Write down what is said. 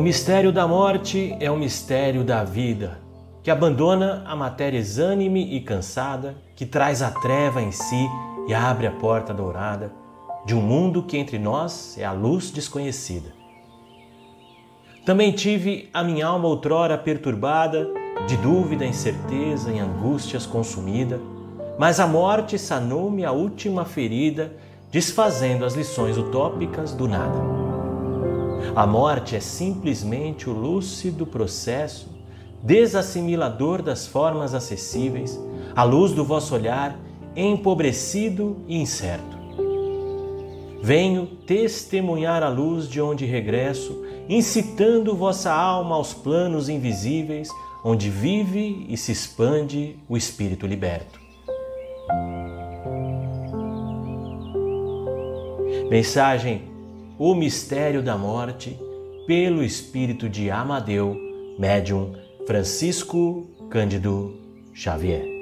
O mistério da morte é o mistério da vida, que abandona a matéria exânime e cansada, que traz a treva em si e abre a porta dourada de um mundo que entre nós é a luz desconhecida. Também tive a minha alma outrora perturbada, de dúvida, incerteza, em angústias consumida, mas a morte sanou-me a última ferida, desfazendo as lições utópicas do nada. A morte é simplesmente o lúcido processo desassimilador das formas acessíveis, à luz do vosso olhar empobrecido e incerto. Venho testemunhar a luz de onde regresso, incitando vossa alma aos planos invisíveis, onde vive e se expande o espírito liberto. Mensagem o Mistério da Morte, pelo espírito de Amadeu, médium Francisco Cândido Xavier.